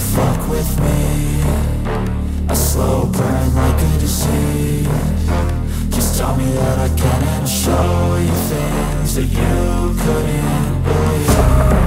fuck with me. A slow burn like a disease. Just tell me that I can and show you things that you couldn't